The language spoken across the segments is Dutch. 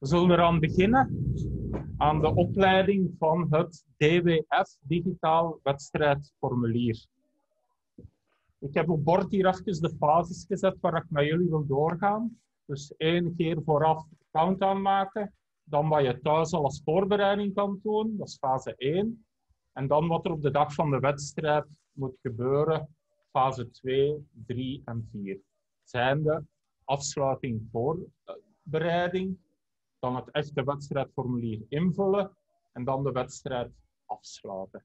We zullen eraan beginnen aan de opleiding van het DWF Digitaal Wedstrijdformulier. Ik heb op bord hier even de fases gezet waar ik met jullie wil doorgaan. Dus één keer vooraf account aanmaken, dan wat je thuis al als voorbereiding kan doen, dat is fase 1. En dan wat er op de dag van de wedstrijd moet gebeuren, fase 2, 3 en 4. Zijn de afsluiting voorbereiding, dan het echte wedstrijdformulier invullen en dan de wedstrijd afsluiten.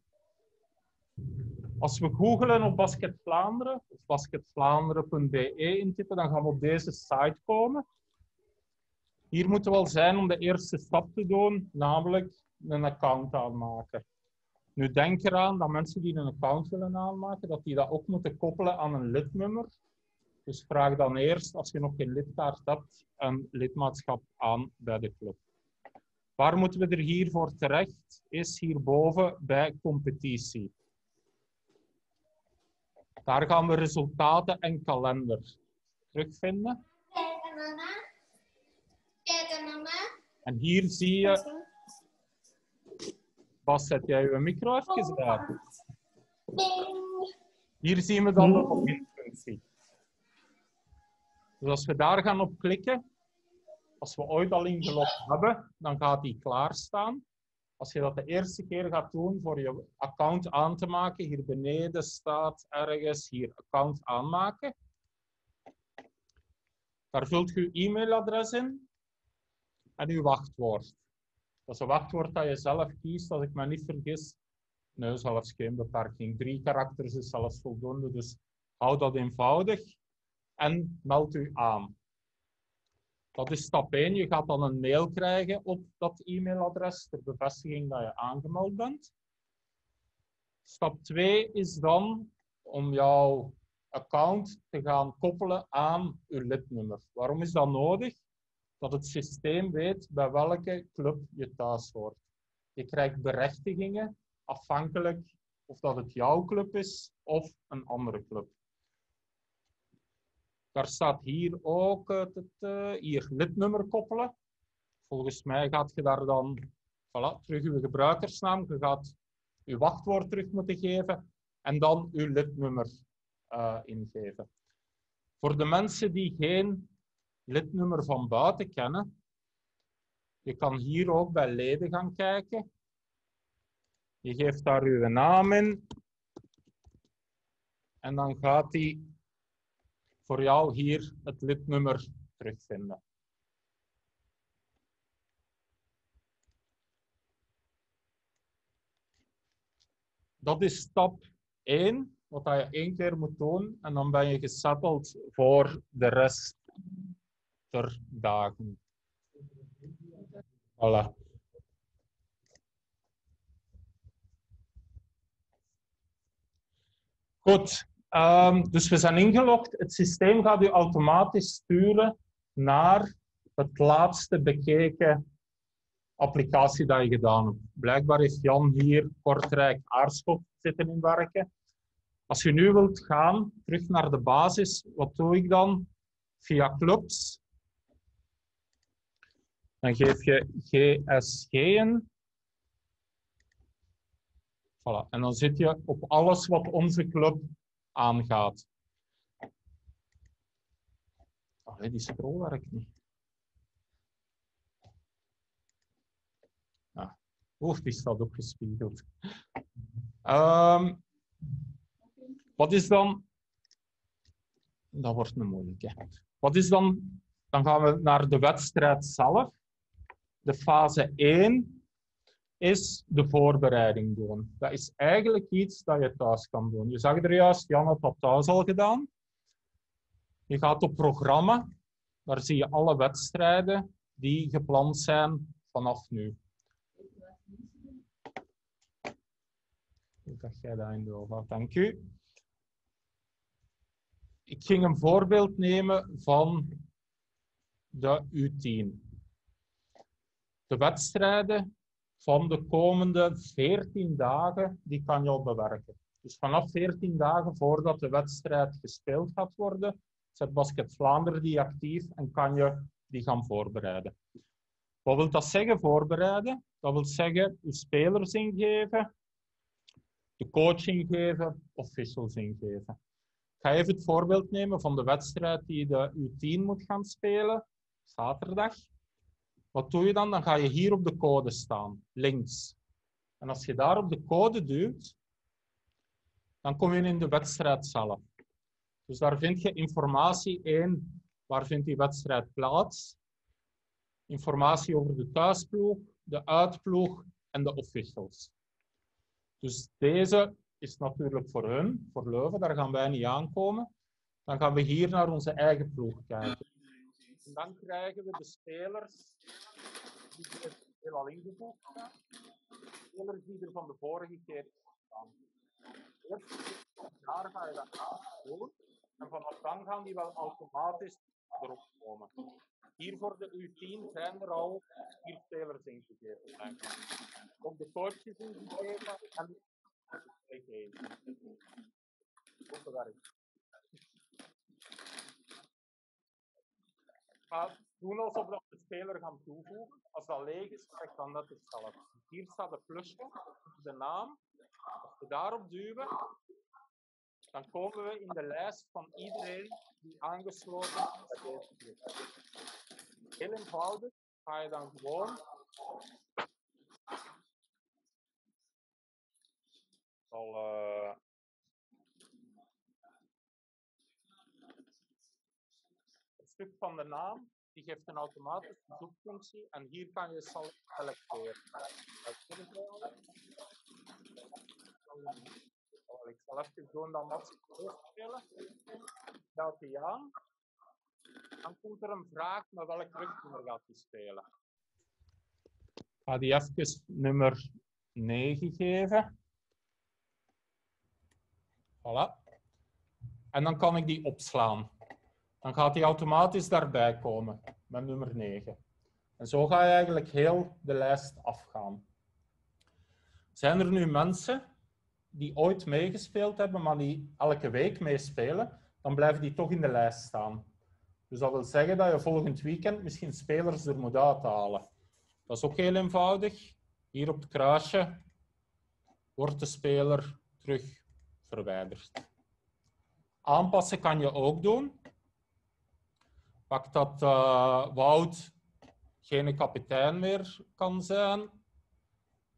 Als we googelen op Basket Vlaanderen of basketvlaanderen.be intippen, dan gaan we op deze site komen. Hier moeten we al zijn om de eerste stap te doen, namelijk een account aanmaken. Nu denk eraan dat mensen die een account willen aanmaken, dat die dat ook moeten koppelen aan een lidnummer. Dus vraag dan eerst, als je nog geen lidkaart hebt, een lidmaatschap aan bij de club. Waar moeten we er hiervoor terecht? Is hierboven bij competitie. Daar gaan we resultaten en kalender terugvinden. Kijk, mama. Kijk, mama. En hier zie je... Bas, zet jij je micro even daar? Ding. Hier zien we dan de login-functie. Dus als we daar gaan op klikken, als we ooit al ingelogd hebben, dan gaat die klaarstaan. Als je dat de eerste keer gaat doen voor je account aan te maken, hier beneden staat ergens hier account aanmaken. Daar vult je e-mailadres in en uw wachtwoord. Dat is een wachtwoord dat je zelf kiest, als ik me niet vergis. Nee, zelfs geen beperking. Drie karakters is zelfs voldoende, dus hou dat eenvoudig en meld u aan. Dat is stap 1. Je gaat dan een mail krijgen op dat e-mailadres ter bevestiging dat je aangemeld bent. Stap 2 is dan om jouw account te gaan koppelen aan uw lidnummer. Waarom is dat nodig? Dat het systeem weet bij welke club je thuis hoort. Je krijgt berechtigingen afhankelijk of dat het jouw club is of een andere club. Daar staat hier ook het, uh, hier lidnummer koppelen. Volgens mij gaat je daar dan voilà, terug je gebruikersnaam, je gaat je wachtwoord terug moeten geven en dan je lidnummer uh, ingeven. Voor de mensen die geen lidnummer van buiten kennen, je kan hier ook bij leden gaan kijken. Je geeft daar uw naam in. En dan gaat hij voor jou hier het lidnummer terugvinden. Dat is stap 1, wat je één keer moet doen. En dan ben je gesetteld voor de rest der dagen. Voilà. Goed, um, dus we zijn ingelogd. Het systeem gaat u automatisch sturen naar het laatste bekeken applicatie dat je gedaan hebt. Blijkbaar heeft Jan hier Kortrijk Aarschot zitten in werken. Als je nu wilt gaan, terug naar de basis, wat doe ik dan? Via clubs. Dan geef je GSG in. Voilà. En dan zit je op alles wat onze club aangaat. Allee, die scroll werkt niet. Ah. Oef, die staat ook gespiegeld. Um, wat is dan... Dat wordt een moeilijke. Wat is dan... Dan gaan we naar de wedstrijd zelf. De fase 1 is de voorbereiding doen. Dat is eigenlijk iets dat je thuis kan doen. Je zag er juist, Jan had dat thuis al gedaan. Je gaat op programma, daar zie je alle wedstrijden die gepland zijn vanaf nu. Dat jij dat in de Dank u. Ik ging een voorbeeld nemen van de U10. De wedstrijden van de komende 14 dagen, die kan je al bewerken. Dus vanaf 14 dagen voordat de wedstrijd gespeeld gaat worden, zet Basket Vlaanderen die actief en kan je die gaan voorbereiden. Wat wil dat zeggen, voorbereiden? Dat wil zeggen, uw spelers ingeven, de coach ingeven, officials ingeven. Ik ga even het voorbeeld nemen van de wedstrijd die de U10 moet gaan spelen, zaterdag. Wat doe je dan? Dan ga je hier op de code staan, links. En als je daar op de code duwt, dan kom je in de wedstrijd zelf. Dus daar vind je informatie in, waar vindt die wedstrijd plaats? Informatie over de thuisploeg, de uitploeg en de officials. Dus deze is natuurlijk voor hun, voor Leuven, daar gaan wij niet aankomen. Dan gaan we hier naar onze eigen ploeg kijken. En dan krijgen we de spelers die er heel ingevoegd. De spelers die er van de vorige keer staan. Eerst daar ga je dat aanvoeren. En vanaf dan gaan die wel automatisch erop komen. Hier voor de U10 zijn er al vier spelers ingegeven. Ook de coaches ingegeven en de Goed werk. Ga doen alsof we de speler gaan toevoegen. Als dat leeg is, krijg dan net hetzelfde. Hier staat de plusje, de naam. Als we daarop duwen, dan komen we in de lijst van iedereen die aangesloten is bij deze. Heel eenvoudig ga je dan gewoon al uh, stuk van de naam die geeft een automatische zoekfunctie en hier kan je selecteren. Ik zal even doen dat Mats spelen. Stelt hij aan. Dan komt er een vraag naar welk rugnummer gaat hij spelen. Ga die even nummer 9 geven. Voilà. En dan kan ik die opslaan. Dan gaat die automatisch daarbij komen met nummer 9. En zo ga je eigenlijk heel de lijst afgaan. Zijn er nu mensen die ooit meegespeeld hebben, maar die elke week meespelen, dan blijven die toch in de lijst staan. Dus dat wil zeggen dat je volgend weekend misschien spelers er moet uithalen. Dat is ook heel eenvoudig. Hier op het kruisje wordt de speler terug verwijderd. Aanpassen kan je ook doen. Pak dat uh, Wout geen kapitein meer kan zijn.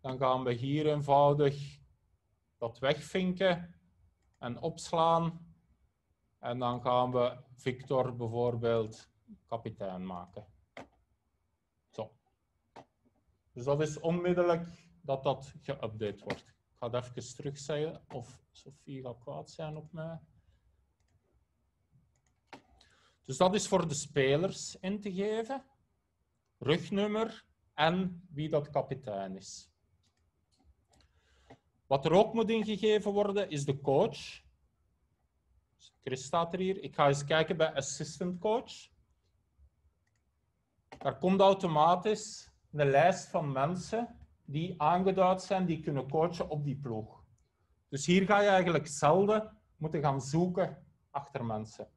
Dan gaan we hier eenvoudig dat wegvinken en opslaan. En dan gaan we Victor bijvoorbeeld kapitein maken. Zo. Dus dat is onmiddellijk dat dat geüpdate wordt. Ik ga het even terugzeggen of Sophie gaat kwaad zijn op mij. Dus dat is voor de spelers in te geven. Rugnummer en wie dat kapitein is. Wat er ook moet ingegeven worden, is de coach. Chris staat er hier. Ik ga eens kijken bij assistant coach. Daar komt automatisch een lijst van mensen die aangeduid zijn, die kunnen coachen op die ploeg. Dus hier ga je eigenlijk zelden moeten gaan zoeken achter mensen.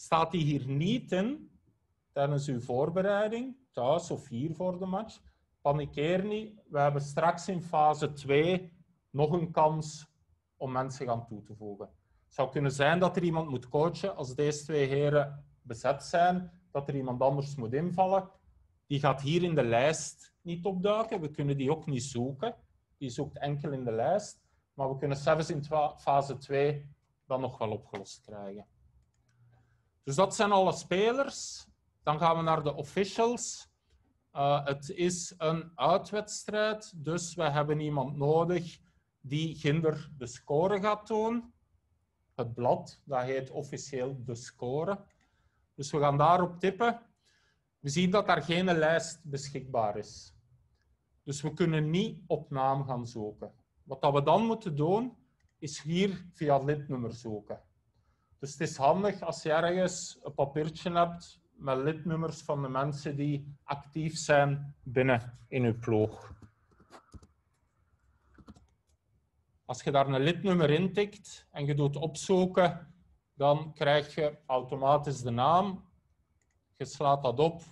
Staat die hier niet in tijdens uw voorbereiding, thuis of hier voor de match, panikeer niet. We hebben straks in fase 2 nog een kans om mensen gaan toe te voegen. Het zou kunnen zijn dat er iemand moet coachen als deze twee heren bezet zijn, dat er iemand anders moet invallen. Die gaat hier in de lijst niet opduiken. We kunnen die ook niet zoeken. Die zoekt enkel in de lijst. Maar we kunnen zelfs in fase 2 dan nog wel opgelost krijgen. Dus dat zijn alle spelers. Dan gaan we naar de officials. Uh, het is een uitwedstrijd, dus we hebben iemand nodig die ginder de score gaat tonen. Het blad, dat heet officieel de score. Dus we gaan daarop tippen. We zien dat daar geen lijst beschikbaar is. Dus we kunnen niet op naam gaan zoeken. Wat dat we dan moeten doen, is hier via lidnummer zoeken. Dus het is handig als je ergens een papiertje hebt met lidnummers van de mensen die actief zijn binnen in je ploeg. Als je daar een lidnummer intikt en je doet opzoeken, dan krijg je automatisch de naam. Je slaat dat op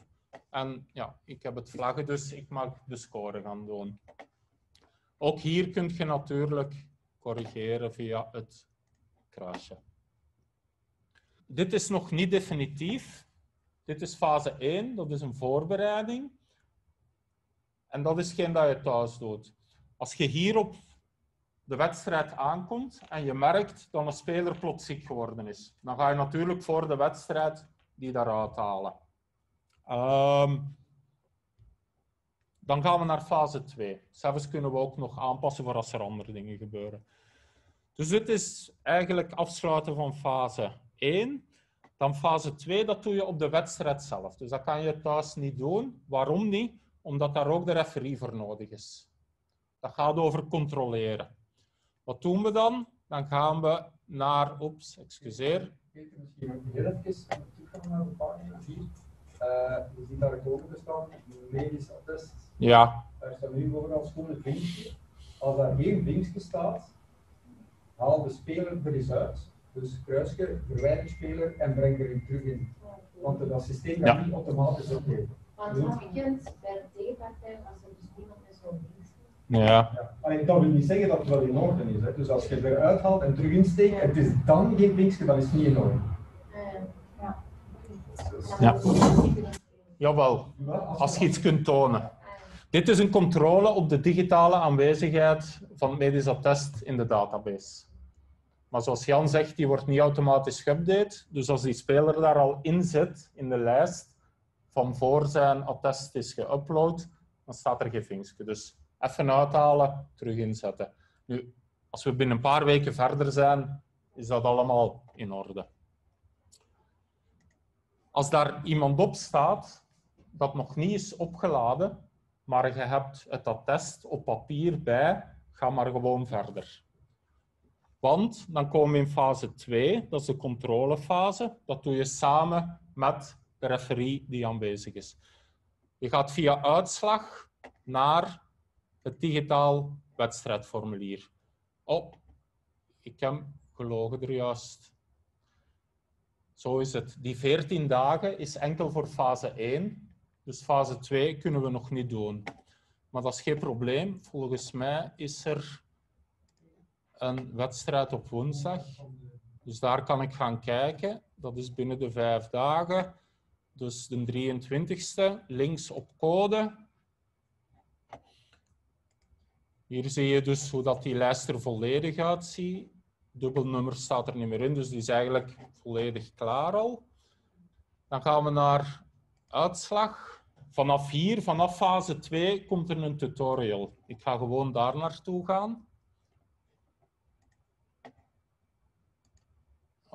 En ja, ik heb het vlaggen, dus ik mag de score gaan doen. Ook hier kun je natuurlijk corrigeren via het kruisje. Dit is nog niet definitief. Dit is fase 1, dat is een voorbereiding. En dat is geen dat je thuis doet. Als je hier op de wedstrijd aankomt en je merkt dat een speler plots ziek geworden is, dan ga je natuurlijk voor de wedstrijd die daaruit halen. Ehm, dan gaan we naar fase 2. Zelfs kunnen we ook nog aanpassen voor als er andere dingen gebeuren. Dus dit is eigenlijk afsluiten van fase 1. Dan fase 2, dat doe je op de wedstrijd zelf. Dus dat kan je thuis niet doen. Waarom niet? Omdat daar ook de referee voor nodig is. Dat gaat over controleren. Wat doen we dan? Dan gaan we naar... Oeps, excuseer. Peter, misschien heel even teruggaan naar de pagina 4. Uh, je ziet daar boven staan, medisch attest. Ja, Daar staat nu overal schoon het vinkje. Als daar geen vinkje staat, haal de speler er eens uit. Dus kruisje, verwijder speler en breng er hem terug in. Want dat systeem kan Ja. niet automatisch opnemen. Want het weekend bij de tegenpartij was er dus niemand met zo'n ja. Ja. Allee, dat wil niet zeggen dat het wel in orde is. Hè. Dus als je het eruit haalt en terug insteekt, en het is dan geen vinkje, dan is het niet in orde. Eh, ja. Ja. Jawel, als je iets kunt tonen. Dit is een controle op de digitale aanwezigheid van het medisch attest in de database. Maar zoals Jan zegt, die wordt niet automatisch geüpdate. Dus als die speler daar al in zit, in de lijst, van voor zijn attest is geüpload, dan staat er geen vinkje. Dus even uithalen, terug inzetten. Nu, als we binnen een paar weken verder zijn, is dat allemaal in orde. Als daar iemand op staat dat nog niet is opgeladen, maar je hebt het attest op papier bij, ga maar gewoon verder. Want dan komen we in fase 2, dat is de controlefase. Dat doe je samen met de referee die aanwezig is. Je gaat via uitslag naar het digitaal wedstrijdformulier. Oh, ik heb gelogen er juist. Zo is het. Die 14 dagen is enkel voor fase 1. Dus fase 2 kunnen we nog niet doen. Maar dat is geen probleem. Volgens mij is er een wedstrijd op woensdag. Dus daar kan ik gaan kijken. Dat is binnen de vijf dagen. Dus de 23ste, links op code. Hier zie je dus hoe dat die lijst er volledig uitziet. Dubbelnummer staat er niet meer in, dus die is eigenlijk volledig klaar al. Dan gaan we naar uitslag. Vanaf hier, vanaf fase 2, komt er een tutorial. Ik ga gewoon daar naartoe gaan.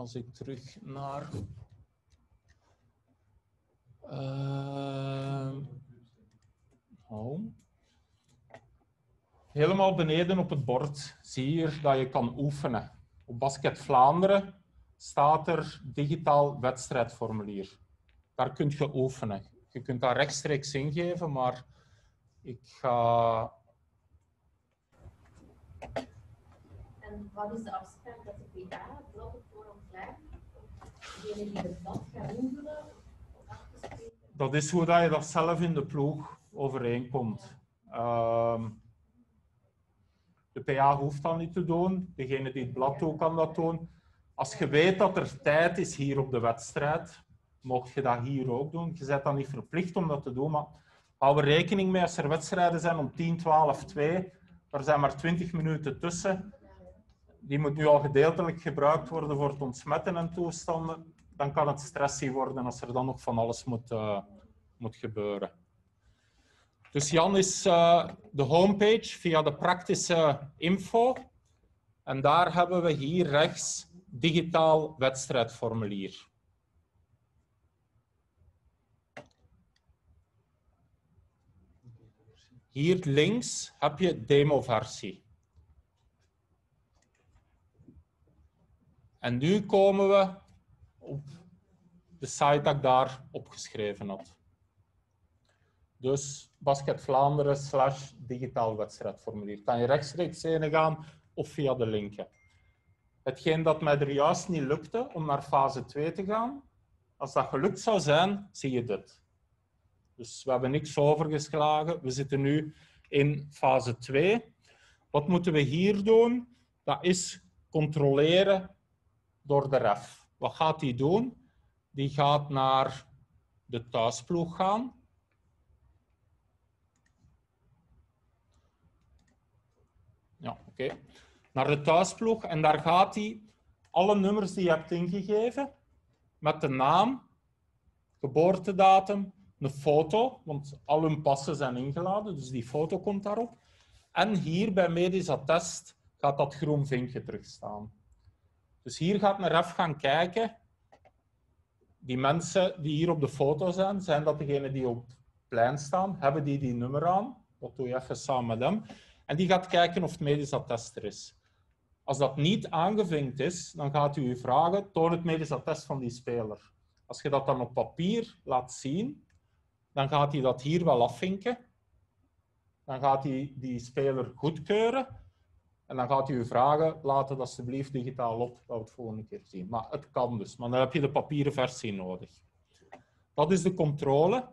Als ik terug naar. Uh, home. Helemaal beneden op het bord zie je dat je kan oefenen. Op Basket Vlaanderen staat er digitaal wedstrijdformulier. Daar kun je oefenen. Je kunt daar rechtstreeks ingeven, maar ik ga. En wat is de afspraak dat de PA blokt het voor ons klaar? Degene die het blad gaat invullen, of afgesproken? Dat is hoe dat je dat zelf in de ploeg overeenkomt. Ehm, de PA hoeft dat niet te doen. Degene die het blad doet, kan dat doen. Als je weet dat er tijd is hier op de wedstrijd, mocht je dat hier ook doen. Je bent dan niet verplicht om dat te doen, maar hou er rekening mee als er wedstrijden zijn om 10, 12, 2. Er zijn maar 20 minuten tussen. Die moet nu al gedeeltelijk gebruikt worden voor het ontsmetten en toestanden. Dan kan het stressy worden als er dan nog van alles moet, eh, moet gebeuren. Dus Jan is eh, de homepage via de praktische info. En daar hebben we hier rechts digitaal wedstrijdformulier. Hier links heb je demoversie. En nu komen we op de site dat ik daar opgeschreven had. Dus Basket Vlaanderen slash digitaal wedstrijdformulier. Kan je rechtstreeks heen gaan of via de linken. Hetgeen dat mij er juist niet lukte om naar fase 2 te gaan, als dat gelukt zou zijn, zie je dit. Dus we hebben niks overgeslagen. We zitten nu in fase 2. Wat moeten we hier doen? Dat is controleren door de ref. Wat gaat hij doen? Die gaat naar de thuisploeg gaan. Ja, oké. Naar de thuisploeg en daar gaat hij alle nummers die je hebt ingegeven met de naam, geboortedatum, een foto, want al hun passen zijn ingeladen, dus die foto komt daarop. En hier bij medisch attest gaat dat groen vinkje terugstaan. Dus hier gaat een ref gaan kijken. Die mensen die hier op de foto zijn, zijn dat degenen die op het plein staan? Hebben die die nummer aan? Dat doe je even samen met hem. En die gaat kijken of het medisch attest er is. Als dat niet aangevinkt is, dan gaat u u vragen, toon het medisch attest van die speler. Als je dat dan op papier laat zien, dan gaat hij dat hier wel afvinken. Dan gaat hij die speler goedkeuren. En dan gaat u vragen, laat het alsjeblieft digitaal op, dat we het volgende keer zien. Maar het kan dus, maar dan heb je de papieren versie nodig. Dat is de controle.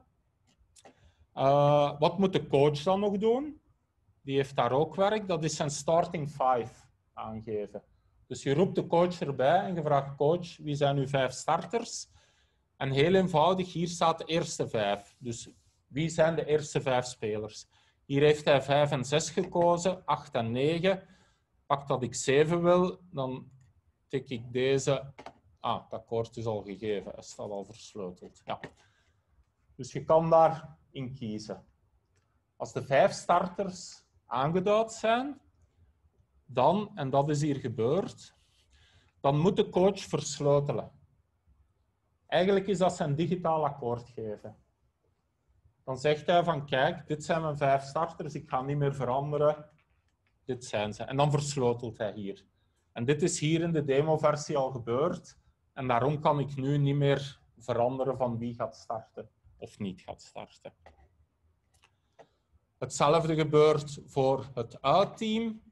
Uh, wat moet de coach dan nog doen? Die heeft daar ook werk. Dat is zijn starting five aangeven. Dus je roept de coach erbij en je vraagt coach, wie zijn uw vijf starters? En heel eenvoudig, hier staat de eerste vijf. Dus wie zijn de eerste vijf spelers? Hier heeft hij vijf en zes gekozen, acht en negen. Pak dat ik zeven wil, dan tik ik deze. Ah, het akkoord is al gegeven, hij staat al versleuteld. Ja. Dus je kan daarin kiezen. Als de vijf starters aangeduid zijn, dan, en dat is hier gebeurd, dan moet de coach versleutelen. Eigenlijk is dat zijn digitaal akkoord geven. Dan zegt hij van kijk, dit zijn mijn vijf starters, ik ga niet meer veranderen. Dit zijn ze. En dan versleutelt hij hier. En dit is hier in de demo-versie al gebeurd. En daarom kan ik nu niet meer veranderen van wie gaat starten of niet gaat starten. Hetzelfde gebeurt voor het uitteam.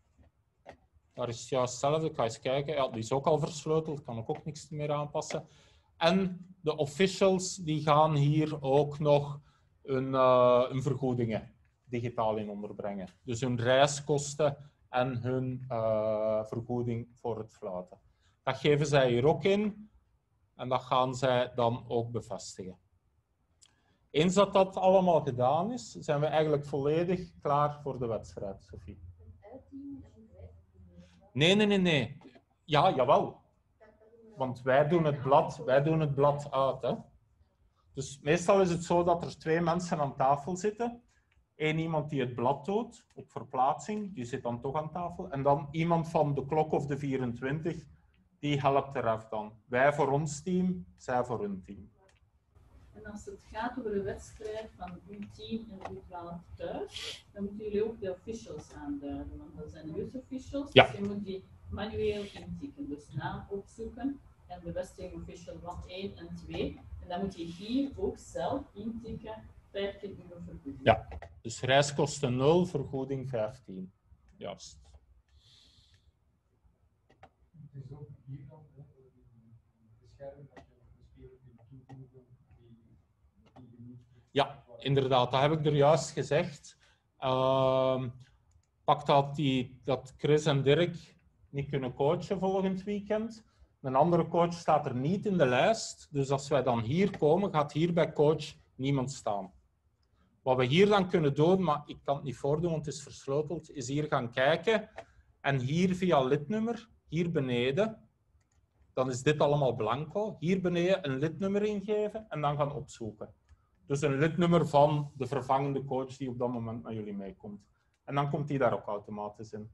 Daar is juist hetzelfde. Ik ga eens kijken. Ja, die is ook al versleuteld. Kan ik ook niks meer aanpassen. En de officials die gaan hier ook nog uh, hun vergoedingen digitaal in onderbrengen. Dus hun reiskosten en hun uh, vergoeding voor het fluiten. Dat geven zij hier ook in en dat gaan zij dan ook bevestigen. Eens dat dat allemaal gedaan is, zijn we eigenlijk volledig klaar voor de wedstrijd, Sophie. Nee, nee, nee, nee. Ja, jawel. Want wij doen het blad, wij doen het blad uit. Hè. Dus meestal is het zo dat er twee mensen aan tafel zitten. Eén iemand die het blad doet op verplaatsing, die zit dan toch aan tafel. En dan iemand van de klok of de 24, die helpt eraf dan. Wij voor ons team, zij voor hun team. En als het gaat over de wedstrijd van uw team en uw 12 thuis, dan moeten jullie ook de officials aanduiden. Want dat zijn youth officials, ja. dus je moet die manueel intikken. Dus naam opzoeken en de vesting official van 1 en 2. En dan moet je hier ook zelf intikken 15 euro vergoeding. Ja, dus reiskosten 0, vergoeding 15. Juist. Het is ook hier dan de scherm dat je de speler kunt toevoegen die, die je niet Ja, inderdaad, dat heb ik er juist gezegd. Uh, pak dat, die, dat Chris en Dirk niet kunnen coachen volgend weekend. Een andere coach staat er niet in de lijst. Dus als wij dan hier komen, gaat hier bij coach niemand staan. Wat we hier dan kunnen doen, maar ik kan het niet voordoen, want het is versleuteld, is hier gaan kijken. En hier via lidnummer, hier beneden, dan is dit allemaal blanco. Hier beneden een lidnummer ingeven en dan gaan opzoeken. Dus een lidnummer van de vervangende coach die op dat moment met jullie meekomt. En dan komt die daar ook automatisch in.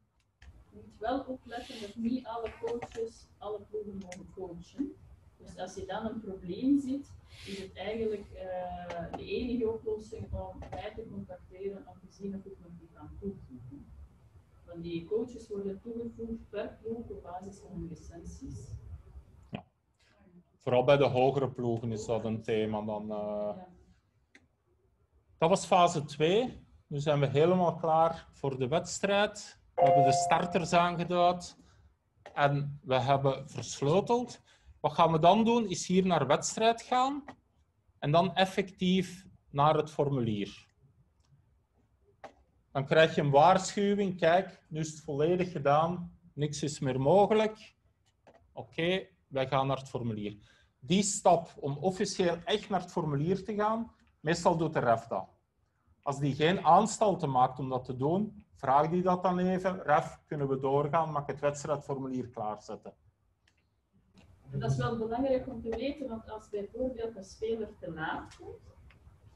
Je moet wel opletten dat niet alle coaches alle ploegen mogen coachen. Dus als je dan een probleem ziet, is het eigenlijk uh, de enige oplossing om mij te contacteren om te zien of ik nog iets kan toevoegen. Want die coaches worden toegevoegd per ploeg op basis van hun licenties. Ja. Vooral bij de hogere ploegen is dat een thema. Dan, uh... Ja. Dat was fase 2. Nu zijn we helemaal klaar voor de wedstrijd. We hebben de starters aangeduid en we hebben versleuteld. Wat gaan we dan doen, is hier naar wedstrijd gaan en dan effectief naar het formulier. Dan krijg je een waarschuwing. Kijk, nu is het volledig gedaan. Niks is meer mogelijk. Oké, wij gaan naar het formulier. Die stap om officieel echt naar het formulier te gaan, meestal doet de ref dat. Als die geen aanstalten maakt om dat te doen, vraag die dat dan even. Ref, kunnen we doorgaan? Mag het wedstrijdformulier klaarzetten? Dat is wel belangrijk om te weten, want als bijvoorbeeld een speler te laat komt,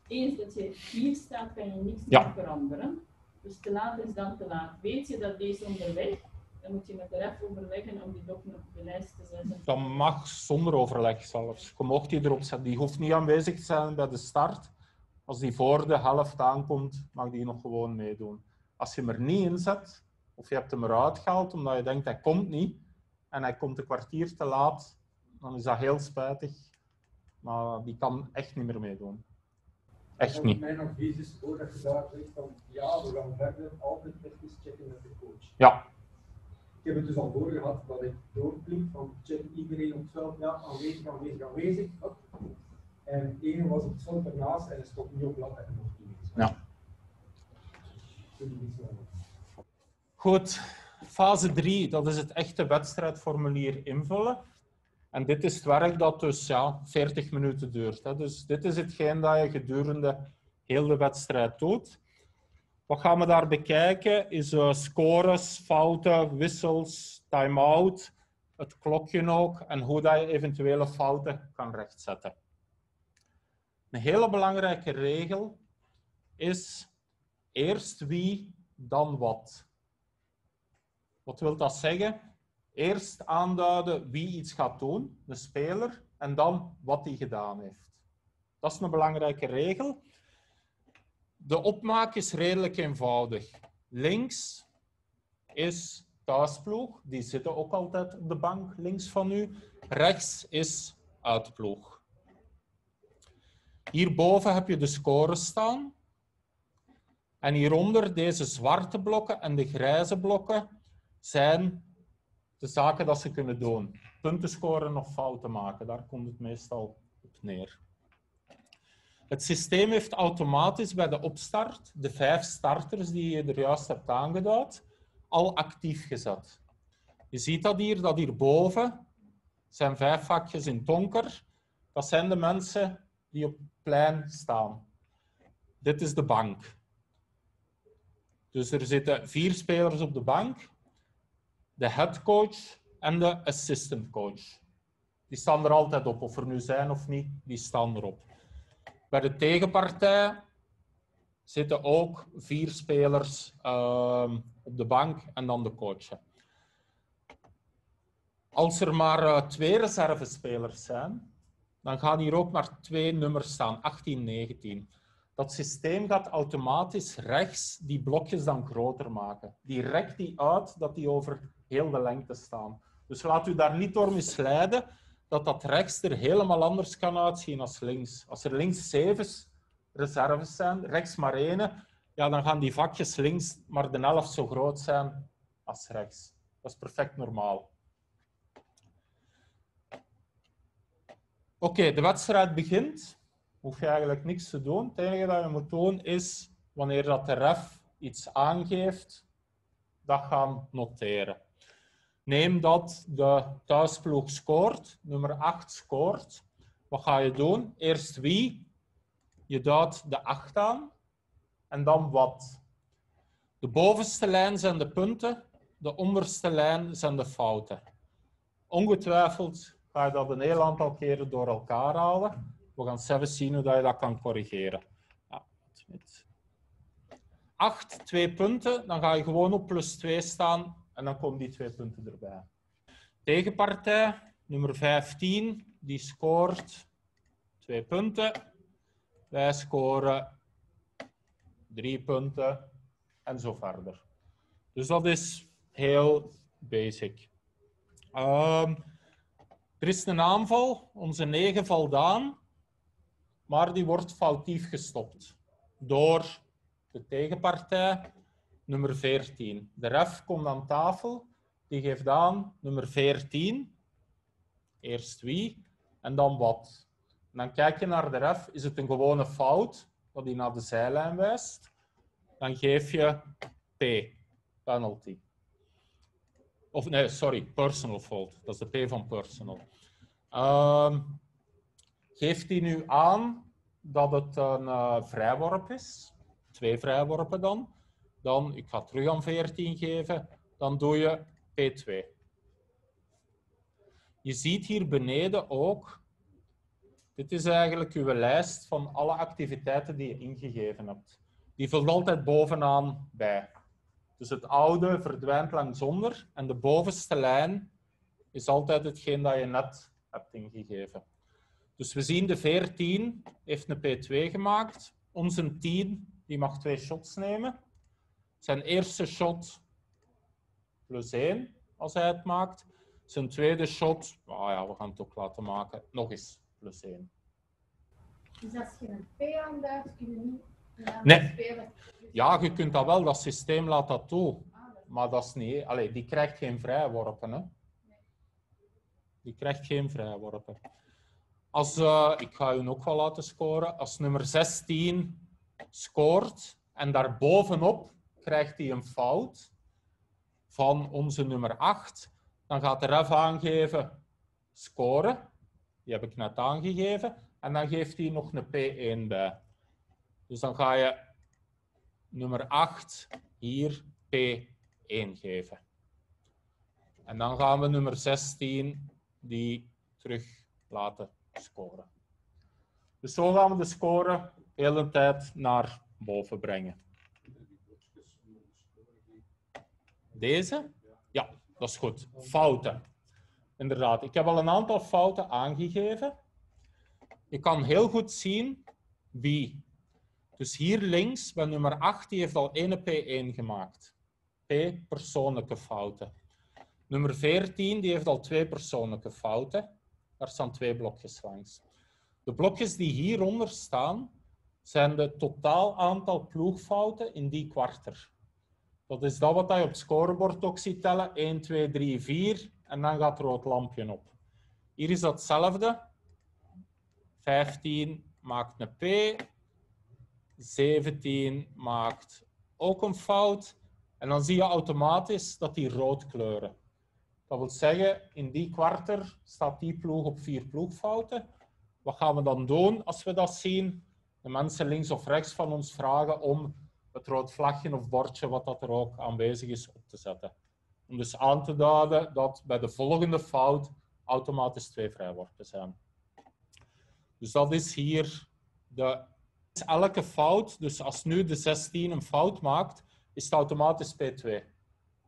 eens dat je hier staat, kan je niks Ja. meer veranderen. Dus te laat is dan te laat. Weet je dat deze onderweg, dan moet je met de ref overleggen om die dokken op de lijst te zetten. Dat mag zonder overleg zelfs. Je mocht die erop zetten. Die hoeft niet aanwezig te zijn bij de start. Als die voor de helft aankomt, mag die nog gewoon meedoen. Als je hem er niet in zet, of je hebt hem eruit gehaald omdat je denkt hij komt niet, en hij komt een kwartier te laat, dan is dat heel spijtig. Maar die kan echt niet meer meedoen. Echt niet. Mijn advies is voordat je daar zegt van ja, we gaan verder altijd even checken met de coach. Ja, Ik heb het dus al door gehad dat ik doorklik van check iedereen op het veld, ja, aanwezig, aanwezig, aanwezig. Hop. En één was op het veld ernaast en hij stond niet op lat en nog niet eens. Ja. Goed, fase 3, dat is het echte wedstrijdformulier invullen. En dit is het werk dat dus ja, 40 minuten duurt. Hè. Dus dit is hetgeen dat je gedurende heel de wedstrijd doet. Wat gaan we daar bekijken? Is eh, scores, fouten, wissels, time-out, het klokje ook en hoe dat je eventuele fouten kan rechtzetten. Een hele belangrijke regel is eerst wie, dan wat. Wat wil dat zeggen? Eerst aanduiden wie iets gaat doen, de speler, en dan wat hij gedaan heeft. Dat is een belangrijke regel. De opmaak is redelijk eenvoudig. Links is thuisploeg, die zitten ook altijd op de bank links van u. Rechts is uitploeg. Hierboven heb je de scores staan. En hieronder deze zwarte blokken en de grijze blokken zijn de zaken dat ze kunnen doen. Punten scoren of fouten maken, daar komt het meestal op neer. Het systeem heeft automatisch bij de opstart de vijf starters die je er juist hebt aangeduid, al actief gezet. Je ziet dat hier, dat hierboven zijn vijf vakjes in donker. Dat zijn de mensen die op het plein staan. Dit is de bank. Dus er zitten vier spelers op de bank. De headcoach en de assistant coach. Die staan er altijd op, of er nu zijn of niet, die staan erop. Bij de tegenpartij zitten ook vier spelers ehm, op de bank en dan de coach. Als er maar eh, twee reservespelers zijn, dan gaan hier ook maar twee nummers staan, 18, 19. Dat systeem gaat automatisch rechts die blokjes dan groter maken. Die rekt die uit dat die over heel de lengte staan. Dus laat u daar niet door misleiden dat dat rechts er helemaal anders kan uitzien als links. Als er links zeven reserves zijn, rechts maar één, ja, dan gaan die vakjes links maar de helft zo groot zijn als rechts. Dat is perfect normaal. Oké, de wedstrijd begint. Hoef je eigenlijk niks te doen. Het enige dat je moet doen is, wanneer dat de ref iets aangeeft, dat gaan noteren. Neem dat de thuisploeg scoort, nummer 8 scoort. Wat ga je doen? Eerst wie? Je duidt de 8 aan. En dan wat? De bovenste lijn zijn de punten, de onderste lijn zijn de fouten. Ongetwijfeld ga je dat een heel aantal keren door elkaar halen. We gaan zelf zien hoe je dat kan corrigeren. Ja, met 8, twee punten, dan ga je gewoon op plus 2 staan en dan komen die twee punten erbij. Tegenpartij, nummer 15, die scoort twee punten. Wij scoren drie punten en zo verder. Dus dat is heel basic. Ehm, er is een aanval, onze 9 valt aan, maar die wordt foutief gestopt door de tegenpartij, nummer 14. De ref komt aan tafel, die geeft aan nummer 14, eerst wie en dan wat. Dan kijk je naar de ref, is het een gewone fout dat hij naar de zijlijn wijst, dan geef je P, penalty. Of nee, sorry, personal fault. Dat is de P van personal. Ehm, geeft hij nu aan dat het een eh, vrijworp is, twee vrijworpen dan, dan, ik ga terug aan 14 geven, dan doe je P2. Je ziet hier beneden ook, dit is eigenlijk uw lijst van alle activiteiten die je ingegeven hebt. Die vult altijd bovenaan bij. Dus het oude verdwijnt langsonder en de bovenste lijn is altijd hetgeen dat je net hebt ingegeven. Dus we zien de 14 heeft een P2 gemaakt. Onze 10 die mag twee shots nemen. Zijn eerste shot plus 1 als hij het maakt. Zijn tweede shot, ah ja, we gaan het ook laten maken, nog eens plus 1. Dus als je een P aanduidt, kun je niet Nee. speler. Ja, je kunt dat wel, dat systeem laat dat toe. Maar dat is niet, allee, die krijgt geen vrijworpen. Hè? Die krijgt geen vrijworpen. Als, eh, ik ga u ook wel laten scoren. Als nummer 16 scoort en daarbovenop krijgt hij een fout van onze nummer 8, dan gaat de ref aangeven scoren. Die heb ik net aangegeven. En dan geeft hij nog een P1 bij. Dus dan ga je nummer 8 hier P1 geven. En dan gaan we nummer 16 die terug laten scoren. Dus zo gaan we de score de hele tijd naar boven brengen. Deze? Ja, dat is goed. Fouten. Inderdaad, ik heb al een aantal fouten aangegeven. Je kan heel goed zien wie. Dus hier links, bij nummer 8, die heeft al ene P1 gemaakt. P, persoonlijke fouten. Nummer 14, die heeft al twee persoonlijke fouten. Daar staan twee blokjes langs. De blokjes die hieronder staan, zijn de totaal aantal ploegfouten in die kwarter. Dat is dat wat je op het scorebord ook ziet tellen. 1, 2, 3, 4. En dan gaat rood lampje op. Hier is dat hetzelfde. 15 maakt een P. 17 maakt ook een fout. En dan zie je automatisch dat die rood kleuren. Dat wil zeggen, in die kwarter staat die ploeg op vier ploegfouten. Wat gaan we dan doen als we dat zien? De mensen links of rechts van ons vragen om het rood vlagje of bordje, wat dat er ook aanwezig is, op te zetten. Om dus aan te duiden dat bij de volgende fout automatisch twee vrijworpen zijn. Dus dat is hier de elke fout, dus als nu de 16 een fout maakt, is het automatisch P2. Je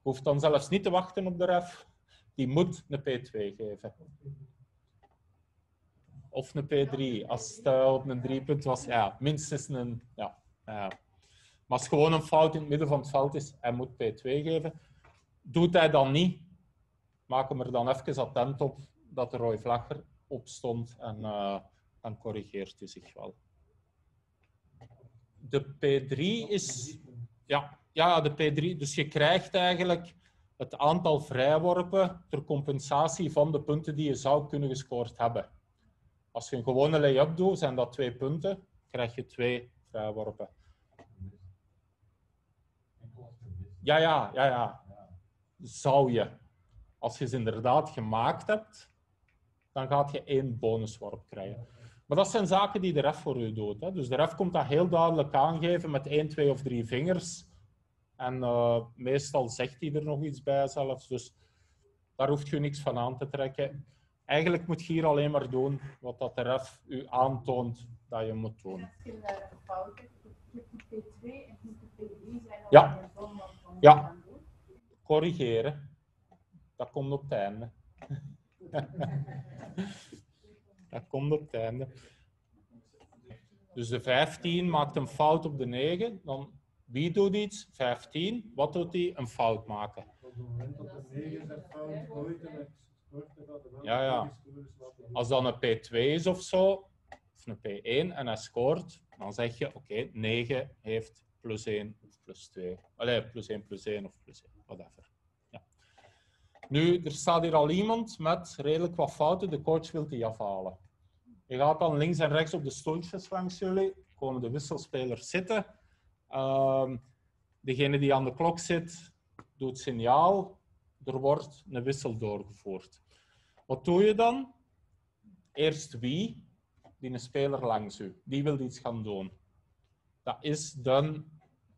hoeft dan zelfs niet te wachten op de ref. Die moet een P2 geven. Of een P3. Als het eh, op een driepunt was, ja, minstens een. Ja, ja. Maar als het gewoon een fout in het midden van het veld is, hij moet P2 geven. Doet hij dan niet, maak hem er dan even attent op dat de rode vlag erop stond en eh, dan corrigeert hij zich wel. De P3 is. Ja, ja, de P3. Dus je krijgt eigenlijk het aantal vrijworpen ter compensatie van de punten die je zou kunnen gescoord hebben. Als je een gewone lay-up doet, zijn dat twee punten, krijg je twee vrijworpen. Ja, ja, ja, ja. Zou je. Als je ze inderdaad gemaakt hebt, dan gaat je één bonusworp krijgen. Maar dat zijn zaken die de ref voor u doet. Hè. Dus de ref komt dat heel duidelijk aangeven met één, twee of drie vingers. En eh, meestal zegt hij er nog iets bij zelfs. Dus daar hoeft je niks van aan te trekken. Eigenlijk moet je hier alleen maar doen wat dat de ref u aantoont dat je moet doen. Als je daar een fout hebt, je hebt die P2 en je hebt de P3 zijn al Ja. Ja. Corrigeren, dat komt op het einde. dat komt op het einde. Dus de 15 maakt een fout op de 9. Dan, wie doet iets? 15. Wat doet hij? Een fout maken. Op het moment dat de 9 zijn fout gooit en hij scoort, dan gaat wel Ja, ja. Als dan een P2 is of zo, of een P1 en hij scoort, dan zeg je: oké, 9 heeft plus 1 of plus 2. Allee, plus 1 plus 1 of plus 1, whatever. Ja. Nu, er staat hier al iemand met redelijk wat fouten. De coach wil die afhalen. Je gaat dan links en rechts op de stoeltjes langs jullie, komen de wisselspelers zitten. Ehm, degene die aan de klok zit, doet signaal. Er wordt een wissel doorgevoerd. Wat doe je dan? Eerst wie? Die een speler langs u. Die wil iets gaan doen. Dat is de...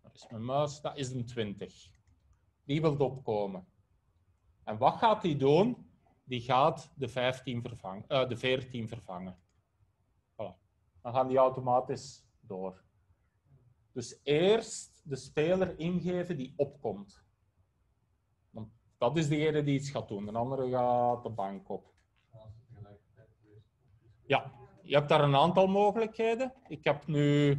Waar is mijn muis? Dat is een 20. Die wil opkomen. En wat gaat die doen? Die gaat de, 15 vervangen, eh, de 14 vervangen. Voilà. Dan gaan die automatisch door. Dus eerst de speler ingeven die opkomt. Want dat is degene die iets gaat doen. De andere gaat de bank op. Ja, je hebt daar een aantal mogelijkheden. Ik heb nu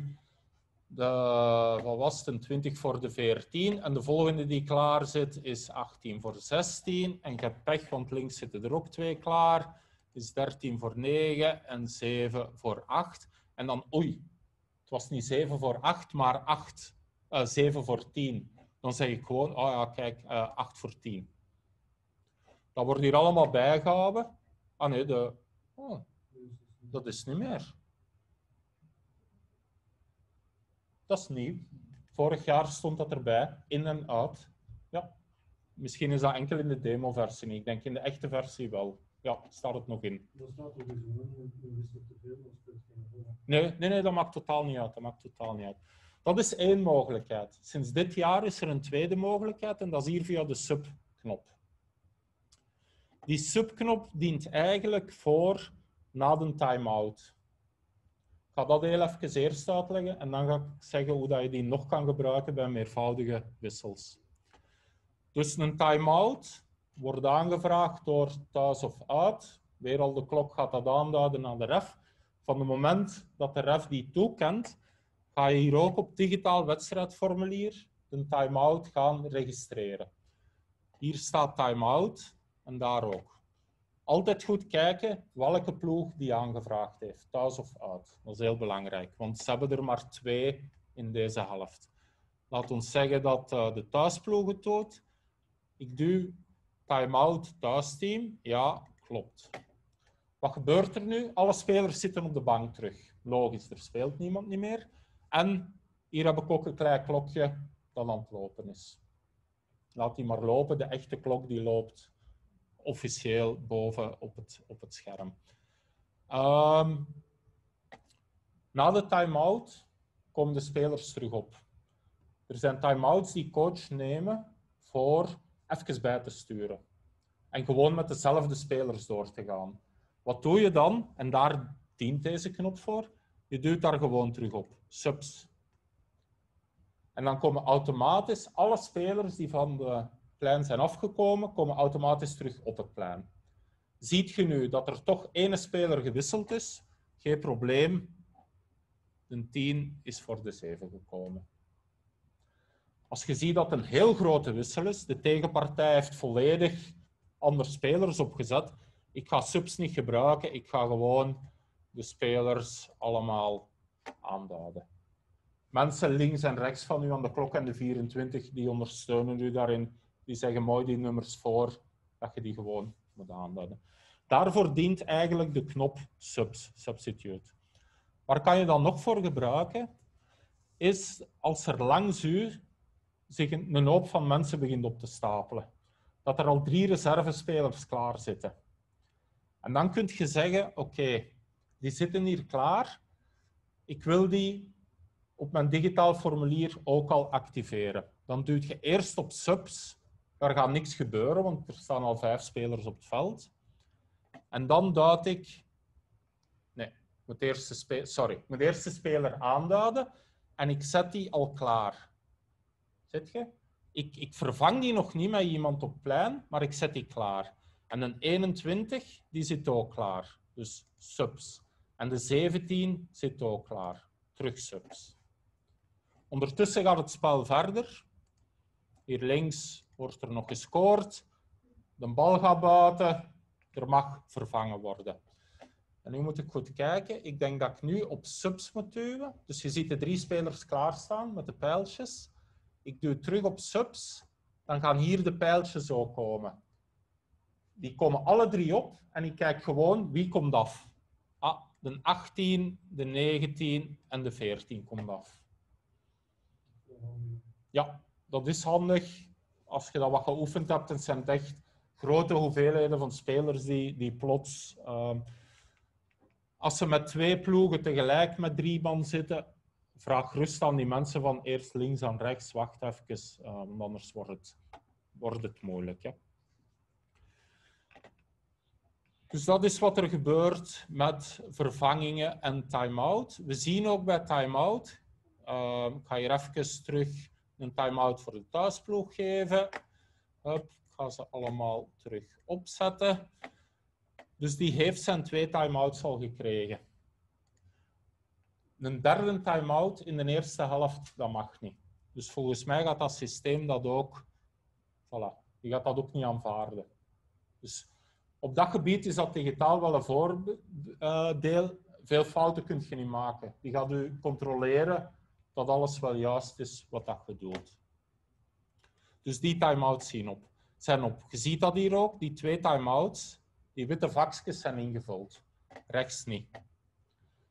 de, wat was het, een 20 voor de 14 en de volgende die klaar zit is 18 voor 16. En ik heb pech, want links zitten er ook twee klaar. Is 13 voor 9 en 7 voor 8. En dan, oei, het was niet 7 voor 8, maar 8, eh, 7 voor 10. Dan zeg ik gewoon, oh ja, kijk, eh 8 voor 10. Dat wordt hier allemaal bijgehouden. Ah nee, de, oh, dat is niet meer. Dat is nieuw. Vorig jaar stond dat erbij, in en uit. Ja. Misschien is dat enkel in de demo-versie niet. Ik denk in de echte versie wel. Ja, staat het nog in. Dat staat ook eens een wissel te veel, dan speelt geen rol. Nee, nee, nee, dat maakt totaal niet uit. Dat maakt totaal niet uit. Dat is één mogelijkheid. Sinds dit jaar is er een tweede mogelijkheid en dat is hier via de subknop. Die subknop dient eigenlijk voor na de time-out. Ga dat heel even eerst uitleggen en dan ga ik zeggen hoe dat je die nog kan gebruiken bij meervoudige wissels. Dus een time-out wordt aangevraagd door thuis of uit. Weer al de klok gaat dat aanduiden aan de ref. Van het moment dat de ref die toekent, ga je hier ook op digitaal wedstrijdformulier een time-out gaan registreren. Hier staat time-out en daar ook. Altijd goed kijken welke ploeg die aangevraagd heeft, thuis of uit. Dat is heel belangrijk, want ze hebben er maar twee in deze helft. Laat ons zeggen dat eh, de thuisploeg het doet. Ik duw time-out thuisteam. Ja, klopt. Wat gebeurt er nu? Alle spelers zitten op de bank terug. Logisch, er speelt niemand niet meer. En hier heb ik ook een klein klokje dat aan het lopen is. Laat die maar lopen. De echte klok die loopt officieel boven op het, op het scherm. Ehm, na de time-out komen de spelers terug op. Er zijn time-outs die coach nemen voor even bij te sturen. En gewoon met dezelfde spelers door te gaan. Wat doe je dan? En daar dient deze knop voor. Je duwt daar gewoon terug op. Subs. En dan komen automatisch alle spelers die van de plein zijn afgekomen, komen automatisch terug op het plein. Ziet je nu dat er toch één speler gewisseld is? Geen probleem. De 10 is voor de 7 gekomen. Als je ziet dat een heel grote wissel is, de tegenpartij heeft volledig andere spelers opgezet. Ik ga subs niet gebruiken, ik ga gewoon de spelers allemaal aanduiden. Mensen links en rechts van u aan de klok en de 24, die ondersteunen u daarin. Die zeggen mooi die nummers voor, dat je die gewoon moet aanduiden. Daarvoor dient eigenlijk de knop subs, substitute. Waar kan je dan nog voor gebruiken? Is als er langs u zich een hoop van mensen begint op te stapelen. Dat er al drie reservespelers klaar zitten. En dan kun je zeggen, oké, die zitten hier klaar. Ik wil die op mijn digitaal formulier ook al activeren. Dan duw je eerst op subs. Daar gaat niks gebeuren, want er staan al vijf spelers op het veld. En dan duid ik... Nee, ik eerste. Sorry, de eerste speler aanduiden en ik zet die al klaar. Zet je? Ik, ik vervang die nog niet met iemand op plein, maar ik zet die klaar. En een 21, die zit ook klaar. Dus subs. En de 17 zit ook klaar. Terug subs. Ondertussen gaat het spel verder. Hier links wordt er nog gescoord. De bal gaat buiten. Er mag vervangen worden. En nu moet ik goed kijken. Ik denk dat ik nu op subs moet duwen. Dus je ziet de drie spelers klaarstaan met de pijltjes. Ik duw terug op subs. Dan gaan hier de pijltjes ook komen. Die komen alle drie op en ik kijk gewoon wie komt af. Ah, de 18, de 19 en de 14 komt af. Ja, dat is handig als je dat wat geoefend hebt. Het zijn echt grote hoeveelheden van spelers die, die plots. ehm, als ze met twee ploegen tegelijk met drie man zitten, vraag rust aan die mensen van eerst links en rechts, wacht even, eh, want anders wordt het, wordt het moeilijk. Hè? Dus dat is wat er gebeurt met vervangingen en time-out. We zien ook bij time-out, eh, ik ga hier even terug een time-out voor de thuisploeg geven. Hup, ik ga ze allemaal terug opzetten. Dus die heeft zijn twee time-outs al gekregen. Een derde time-out in de eerste helft, dat mag niet. Dus volgens mij gaat dat systeem dat ook, voilà, die gaat dat ook niet aanvaarden. Dus op dat gebied is dat digitaal wel een voordeel. Veel fouten kun je niet maken. Die gaat u controleren dat alles wel juist is wat dat je doet. Dus die time-outs zien op, zijn op. Je ziet dat hier ook, die twee time-outs, die witte vakjes zijn ingevuld. Rechts niet.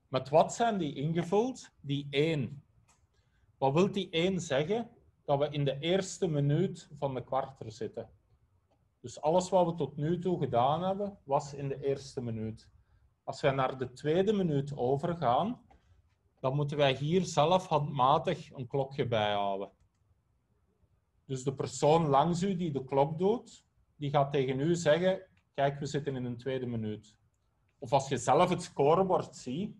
Met wat zijn die ingevuld? Die 1. Wat wil die 1 zeggen? Dat we in de eerste minuut van de kwarter zitten. Dus alles wat we tot nu toe gedaan hebben, was in de eerste minuut. Als wij naar de tweede minuut overgaan, dan moeten wij hier zelf handmatig een klokje bijhouden. Dus de persoon langs u die de klok doet, die gaat tegen u zeggen, kijk, we zitten in een tweede minuut. Of als je zelf het scorebord ziet,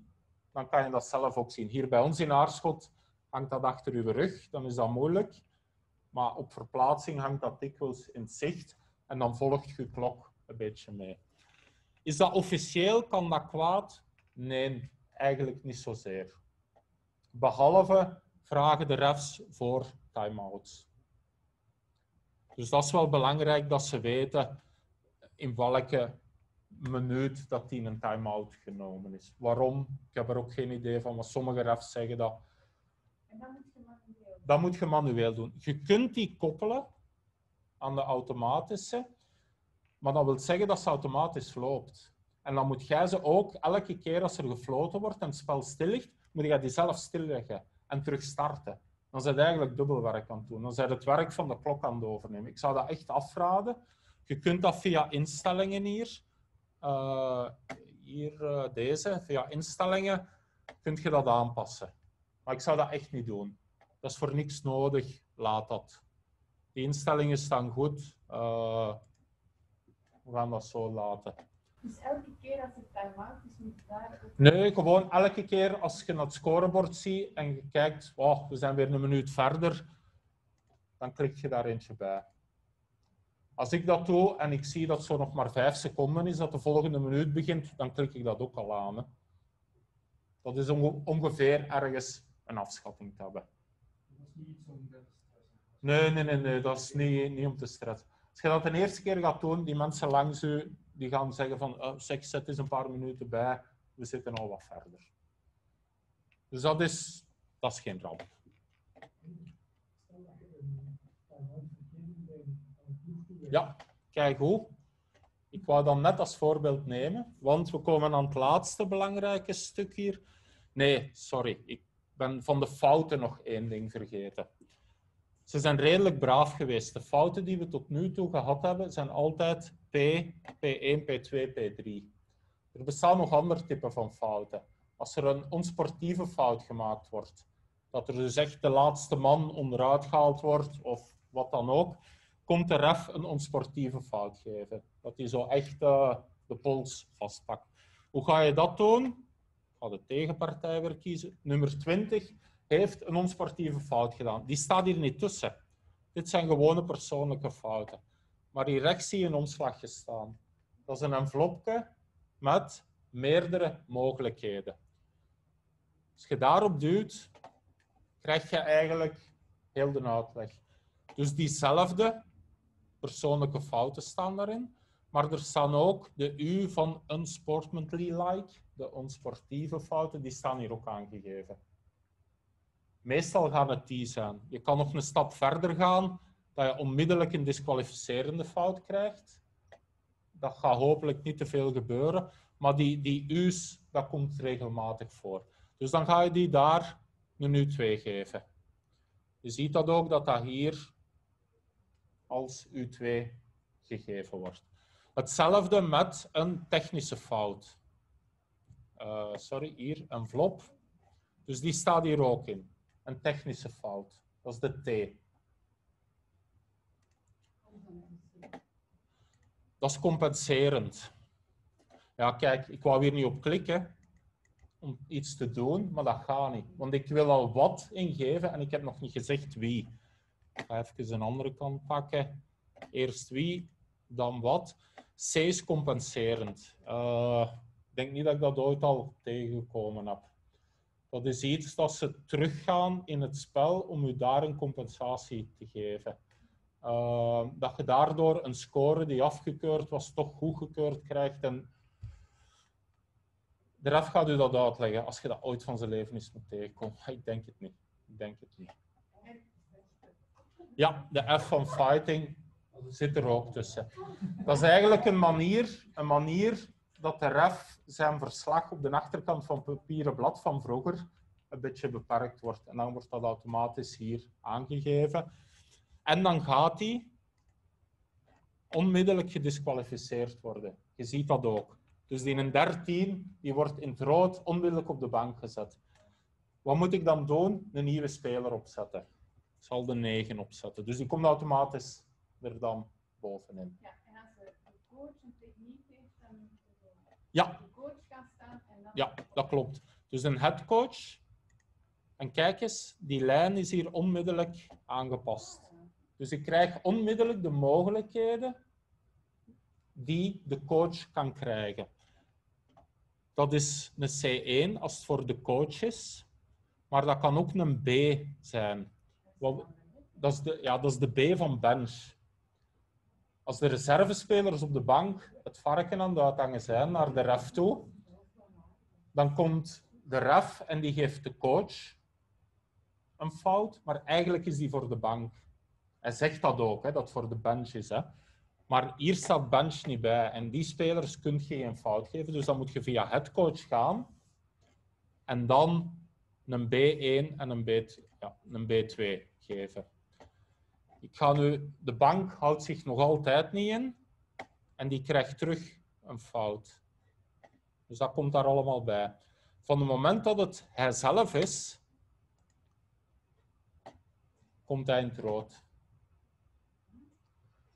dan kan je dat zelf ook zien. Hier bij ons in Aarschot hangt dat achter uw rug, dan is dat moeilijk. Maar op verplaatsing hangt dat dikwijls in zicht en dan volgt je klok een beetje mee. Is dat officieel? Kan dat kwaad? Nee, eigenlijk niet zozeer. Behalve vragen de refs voor time-outs. Dus dat is wel belangrijk dat ze weten in welke minuut dat die een time-out genomen is. Waarom? Ik heb er ook geen idee van, maar sommige refs zeggen dat. En dan moet je manueel. Dat moet je manueel doen. Je kunt die koppelen aan de automatische, maar dat wil zeggen dat ze automatisch loopt. En dan moet jij ze ook elke keer als er gefloten wordt en het spel stil ligt, moet je die zelf stilleggen en terug starten. Dan zijn eigenlijk dubbelwerk aan het doen. Dan zijn het werk van de klok aan het overnemen. Ik zou dat echt afraden. Je kunt dat via instellingen hier. eh, hier eh, deze, via instellingen, kun je dat aanpassen. Maar ik zou dat echt niet doen. Dat is voor niks nodig. Laat dat. Die instellingen staan goed. Eh, we gaan dat zo laten. Dus elke keer als het time-out is, je daar ook... Nee, gewoon elke keer als je naar het scorebord ziet en je kijkt, oh, we zijn weer een minuut verder, dan klik je daar eentje bij. Als ik dat doe en ik zie dat zo nog maar vijf seconden is, dat de volgende minuut begint, dan klik ik dat ook al aan. Hè. Dat is onge- ongeveer ergens een afschatting te hebben. Dat is niet iets om te stressen. Nee, nee, nee, nee dat is niet, niet om te stressen. Als je dat de eerste keer gaat doen, die mensen langs u, die gaan zeggen van, oh, zeg, zet eens een paar minuten bij, we zitten al wat verder. Dus dat is, dat is geen ramp. Ja, kijk hoe. Ik wou dan net als voorbeeld nemen, want we komen aan het laatste belangrijke stuk hier. Nee, sorry, ik ben van de fouten nog één ding vergeten. Ze zijn redelijk braaf geweest. De fouten die we tot nu toe gehad hebben, zijn altijd P, P1, P2, P3. Er bestaan nog andere typen van fouten. Als er een onsportieve fout gemaakt wordt, dat er dus echt de laatste man onderuit gehaald wordt, of wat dan ook, komt de ref een onsportieve fout geven. Dat hij zo echt eh, de pols vastpakt. Hoe ga je dat doen? Ga de tegenpartij weer kiezen. Nummer 20 heeft een onsportieve fout gedaan. Die staat hier niet tussen. Dit zijn gewone persoonlijke fouten. Maar hier rechts zie je een omslagje staan. Dat is een envelopje met meerdere mogelijkheden. Als je daarop duwt, krijg je eigenlijk heel de uitleg. Dus diezelfde persoonlijke fouten staan daarin, maar er staan ook de U van unsportmentally like, de onsportieve fouten, die staan hier ook aangegeven. Meestal gaan het die zijn. Je kan nog een stap verder gaan, dat je onmiddellijk een disqualificerende fout krijgt. Dat gaat hopelijk niet te veel gebeuren. Maar die, die U's, dat komt regelmatig voor. Dus dan ga je die daar een U2 geven. Je ziet dat ook dat dat hier als U2 gegeven wordt. Hetzelfde met een technische fout. Eh, sorry, hier een vlop. Dus die staat hier ook in. Een technische fout. Dat is de T. Dat is compenserend. Ja, kijk, ik wou hier niet op klikken om iets te doen, maar dat gaat niet. Want ik wil al wat ingeven en ik heb nog niet gezegd wie. Ik ga even een andere kant pakken. Eerst wie, dan wat. C is compenserend. Eh, ik denk niet dat ik dat ooit al tegengekomen heb. Dat is iets dat ze teruggaan in het spel om u daar een compensatie te geven. Uh, dat je daardoor een score die afgekeurd was, toch goedgekeurd krijgt. En de ref gaat u dat uitleggen als je dat ooit van zijn leven is moet tegenkomen. Ik denk het niet. Ik denk het niet. Ja, de F van fighting zit er ook tussen. Dat is eigenlijk een manier, een manier dat de ref zijn verslag op de achterkant van papieren blad van vroeger een beetje beperkt wordt. En dan wordt dat automatisch hier aangegeven. En dan gaat hij onmiddellijk gedisqualificeerd worden. Je ziet dat ook. Dus die een 13 die wordt in het rood onmiddellijk op de bank gezet. Wat moet ik dan doen? Een nieuwe speler opzetten. Ik zal de 9 opzetten. Dus die komt automatisch er dan bovenin. Ja, en als de coach een techniek heeft, dan moet de Ja, coach gaan staan en dan... ja, dat klopt. Dus een headcoach. En kijk eens, die lijn is hier onmiddellijk aangepast. Dus ik krijg onmiddellijk de mogelijkheden die de coach kan krijgen. Dat is een C1 als het voor de coach is, maar dat kan ook een B zijn. Dat is de, ja, dat is de B van bench. Als de reservespelers op de bank het varken aan het uithangen zijn naar de ref toe, dan komt de ref en die geeft de coach een fout, maar eigenlijk is die voor de bank. Hij zegt dat ook, hè, dat voor de bench is. Hè. Maar hier staat bench niet bij. En die spelers kun je geen fout geven. Dus dan moet je via headcoach gaan. En dan een B1 en een, B2, ja, een B2 geven. Ik ga nu, de bank houdt zich nog altijd niet in. En die krijgt terug een fout. Dus dat komt daar allemaal bij. Van het moment dat het hij zelf is, komt hij in het rood.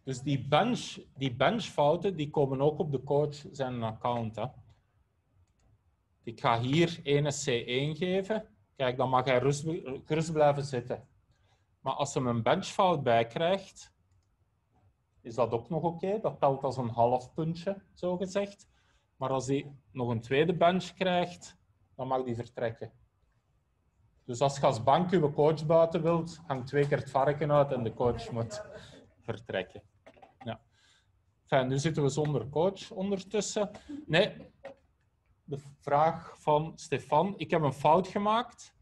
Dus die, bench, die benchfouten die komen ook op de coach zijn account. Hè. Ik ga hier ene C1 geven. Kijk, dan mag hij rust, blijven zitten. Maar als hij een benchfout bij krijgt, is dat ook nog oké. Dat telt als een half puntje, zo gezegd. Maar als hij nog een tweede bench krijgt, dan mag hij vertrekken. Dus als je als bank je coach buiten wilt, hangt twee keer het varken uit en de coach moet vertrekken. Fijn, nu zitten we zonder coach ondertussen. Nee, de vraag van Stefan. Ik heb een fout gemaakt.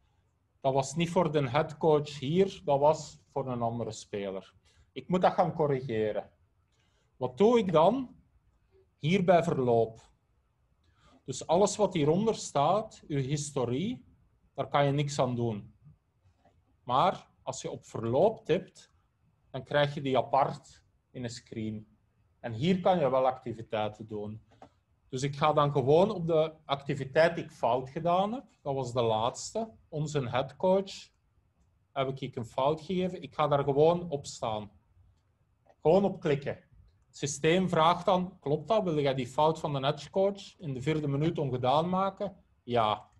Dat was niet voor de headcoach hier, dat was voor een andere speler. Ik moet dat gaan corrigeren. Wat doe ik dan? Hier bij verloop. Dus alles wat hieronder staat, uw historie, daar kan je niks aan doen. Maar als je op verloop tipt, dan krijg je die apart in een screen. En hier kan je wel activiteiten doen. Dus ik ga dan gewoon op de activiteit die ik fout gedaan heb, dat was de laatste, onze headcoach, heb ik een fout gegeven. Ik ga daar gewoon op staan. Gewoon op klikken. Het systeem vraagt dan, klopt dat? Wil jij die fout van de headcoach in de vierde minuut ongedaan maken? Ja.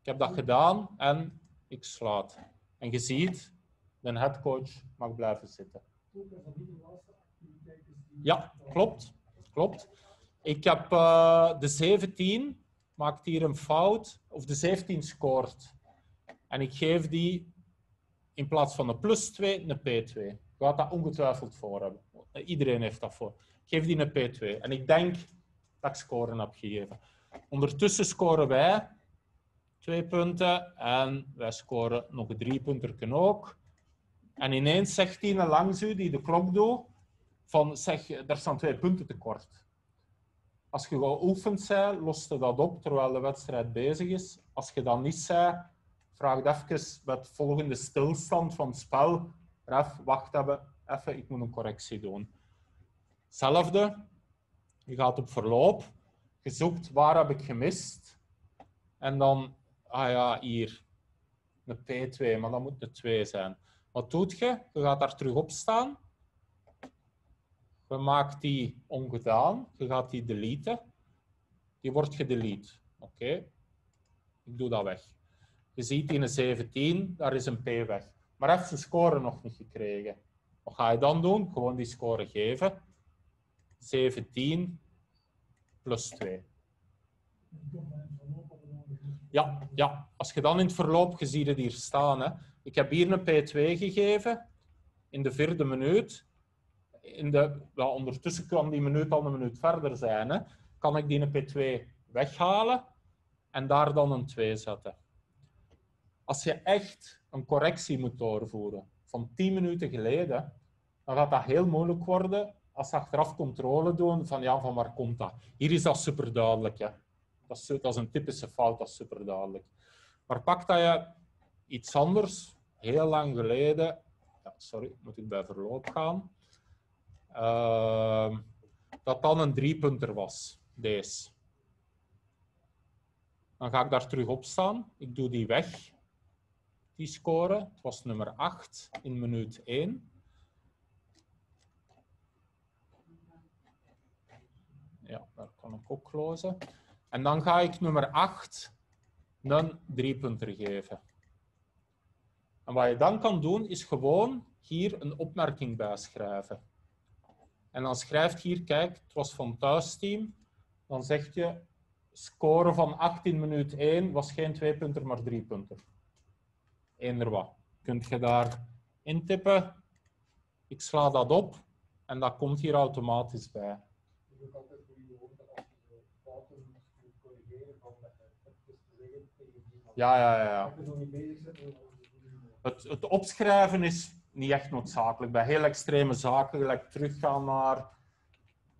Ik heb dat gedaan en ik sluit. En je ziet, de headcoach mag blijven zitten. Ja, klopt. Klopt. Ik heb eh, de 17, maakt hier een fout, of de 17 scoort. En ik geef die in plaats van een plus 2, een P2. Je gaat dat ongetwijfeld voor hebben. Iedereen heeft dat voor. Ik geef die een P2. En ik denk dat ik scoren heb gegeven. Ondertussen scoren wij twee punten en wij scoren nog een drie punten ook. En ineens zegt die langs u, die de klok doet, van zeg, daar staan twee punten tekort. Als je geoefend bent, lost je dat op terwijl de wedstrijd bezig is. Als je dat niet zei, vraag even het volgende stilstand van het spel. Ref, wacht hebben, even, ik moet een correctie doen. Hetzelfde, je gaat op verloop, je zoekt waar heb ik gemist. En dan, ah ja, hier, een P2, maar dat moet een 2 zijn. Wat doet je? Je gaat daar terug op staan. Je maakt die ongedaan. Je gaat die deleten. Die wordt gedelete. Oké. Ik doe dat weg. Je ziet in een 17, daar is een P weg. Maar heeft zijn score nog niet gekregen. Wat ga je dan doen? Gewoon die score geven. 17 plus 2. Ja, ja, als je dan in het verloop, je ziet het hier staan. Hè. Ik heb hier een P2 gegeven in de vierde minuut. In ondertussen kan die minuut al een minuut verder zijn. Hè. Kan ik die een P2 weghalen en daar dan een 2 zetten. Als je echt een correctie moet doorvoeren van 10 minuten geleden, dan gaat dat heel moeilijk worden als je achteraf controle doen van ja, van waar komt dat? Hier is dat super duidelijk. Hè. Dat, is, dat een typische fout, dat is super duidelijk. Maar pak dat je iets anders, heel lang geleden, ja, sorry, moet ik bij verloop gaan, Ehm, dat dan een driepunter was, deze. Dan ga ik daar terug op staan. Ik doe die weg, die score. Het was nummer 8 in minuut 1. Ja, daar kan ik ook closen. En dan ga ik nummer 8 een driepunter geven. En wat je dan kan doen, is gewoon hier een opmerking bij schrijven. En dan schrijft hier, kijk, het was van thuisteam. Dan zeg je, score van 18 minuut 1 was geen 2 punten, maar 3 punten. Eender wat. Kunt je daar intippen. Ik sla dat op en dat komt hier automatisch bij. Ja, ja, ja. ja. Het. Het, opschrijven is niet echt noodzakelijk. Bij heel extreme zaken, gelijk teruggaan naar...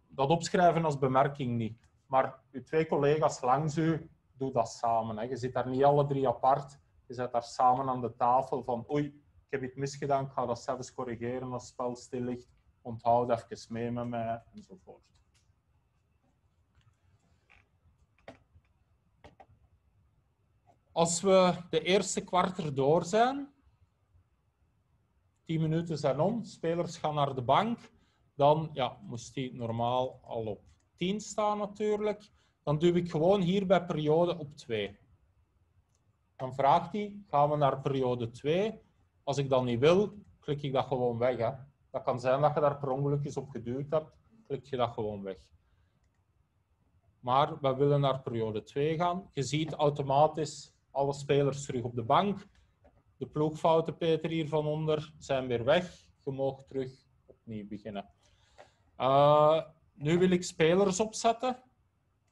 Dat opschrijven als bemerking niet. Maar uw twee collega's langs u, doe dat samen. Hè. Je zit daar niet alle drie apart. Je zit daar samen aan de tafel van oei, ik heb iets misgedaan, ik ga dat zelfs corrigeren als het spel stil ligt. Onthoud even mee met mij, enzovoort. Als we de eerste kwart erdoor zijn, 10 minuten zijn om, spelers gaan naar de bank, dan ja, moest die normaal al op 10 staan natuurlijk. Dan duw ik gewoon hier bij periode op 2. Dan vraagt hij, gaan we naar periode 2? Als ik dat niet wil, klik ik dat gewoon weg. Hè. Dat kan zijn dat je daar per ongeluk eens op geduwd hebt, klik je dat gewoon weg. Maar we willen naar periode 2 gaan. Je ziet automatisch alle spelers terug op de bank. De ploegfouten, Peter, hier van onder, zijn weer weg. Je mag terug opnieuw beginnen. Uh, nu wil ik spelers opzetten.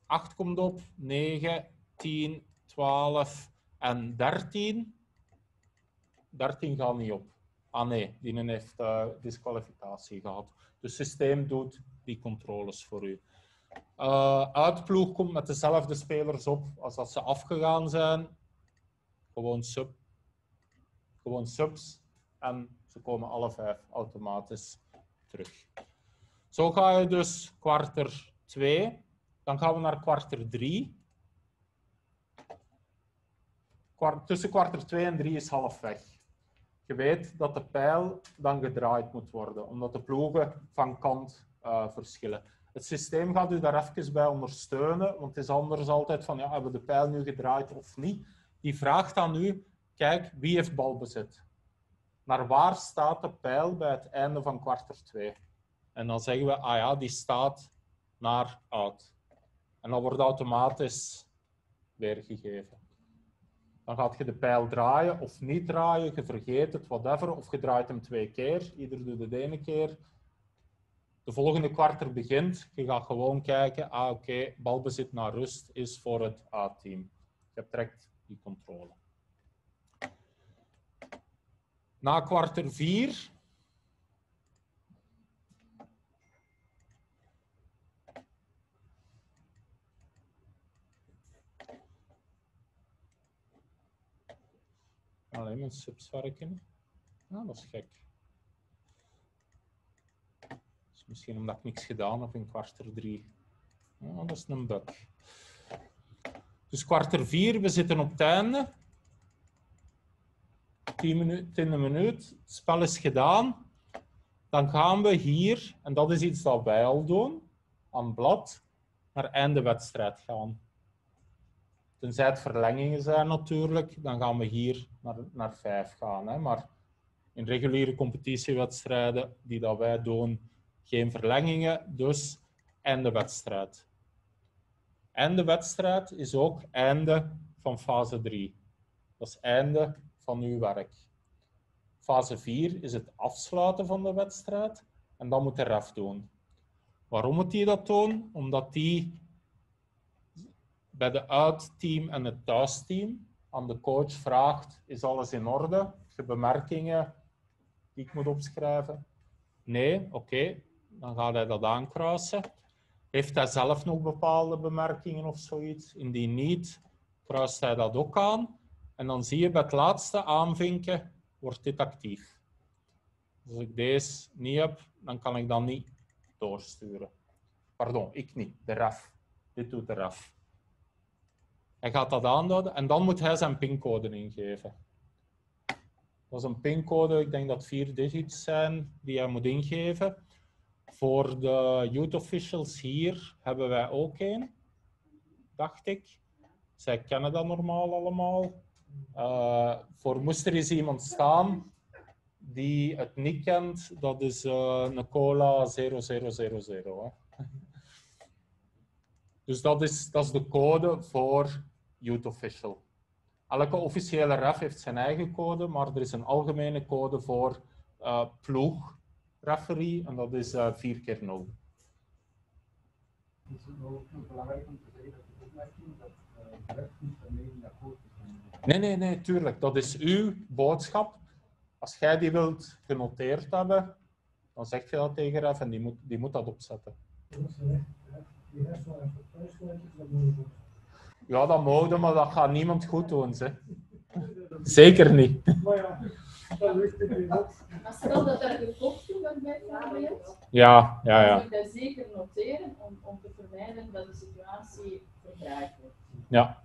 8 komt op, 9, 10, 12 en 13. 13 gaat niet op. Ah nee, die heeft uh, disqualificatie gehad. Het systeem doet die controles voor u. Uh, uitploeg komt met dezelfde spelers op als dat ze afgegaan zijn. Gewoon sub. Gewoon subs. En ze komen alle vijf automatisch terug. Zo ga je dus kwarter 2. Dan gaan we naar kwarter 3. Kwart, tussen kwarter 2 en 3 is half weg. Je weet dat de pijl dan gedraaid moet worden, omdat de ploegen van kant uh, verschillen. Het systeem gaat u daar even bij ondersteunen, want het is anders altijd van, ja, hebben we de pijl nu gedraaid of niet? Die vraagt aan u, kijk, wie heeft balbezit? Naar waar staat de pijl bij het einde van kwarter 2? En dan zeggen we, ah ja, die staat naar uit. En dan wordt automatisch weergegeven. Dan gaat je de pijl draaien of niet draaien, je vergeet het, whatever, of je draait hem twee keer, ieder doet het ene keer. De volgende kwarter begint, je gaat gewoon kijken, ah oké, balbezit naar rust is voor het A-team. Je direct die controle. Na kwartier vier. Alleen mijn subs werken. Nou, dat is gek. Dus misschien omdat ik niks gedaan heb in kwartier drie. Nou, dat is een bug. Dus kwartier vier, we zitten op het. 10 minuten, 10 minuut, het spel is gedaan. Dan gaan we hier, en dat is iets dat wij al doen, aan blad, naar einde wedstrijd gaan. Tenzij het verlengingen zijn natuurlijk, dan gaan we hier naar, naar 5 gaan. Hè. Maar in reguliere competitiewedstrijden die dat wij doen, geen verlengingen, dus einde wedstrijd. Einde wedstrijd is ook einde van fase 3. Dat is einde van uw werk. Fase 4 is het afsluiten van de wedstrijd en dat moet de ref doen. Waarom moet hij dat doen? Omdat die bij de uitteam en het thuisteam aan de coach vraagt: is alles in orde? Je bemerkingen die ik moet opschrijven? Nee, oké, dan gaat hij dat aankruisen. Heeft hij zelf nog bepaalde bemerkingen of zoiets? Indien niet, kruist hij dat ook aan. En dan zie je bij het laatste aanvinken, wordt dit actief. Als ik deze niet heb, dan kan ik dat niet doorsturen. Pardon, ik niet, de ref. Dit doet de ref. Hij gaat dat aanduiden en dan moet hij zijn pincode ingeven. Dat is een pincode, ik denk dat vier digits zijn, die hij moet ingeven. Voor de youth officials hier hebben wij ook één, dacht ik. Zij kennen dat normaal allemaal. Uh, voor moest er eens iemand staan die het niet kent, dat is uh, een cola 0000. Hè. Dus dat is, dat is de code voor Youth Official. Elke officiële ref heeft zijn eigen code, maar er is een algemene code voor uh, ploeg referee en dat is uh, 4 keer 0. Is het ook belangrijk om te zeggen dat de opmerking dat de ref niet daarmee akkoord is? Nee, nee, nee, tuurlijk. Dat is uw boodschap. Als jij die wilt genoteerd hebben, dan zeg je dat tegen ref en die moet, die moet dat opzetten. Ja, dat mogen, maar dat gaat niemand goed doen. Ze. Zeker niet. Maar ja, dat ligt er niet stel dat er wordt bijvoorbeeld, Ja, ja, dan ja. moet je dat zeker noteren om, om te vermijden dat de situatie verdraaid wordt. Ja,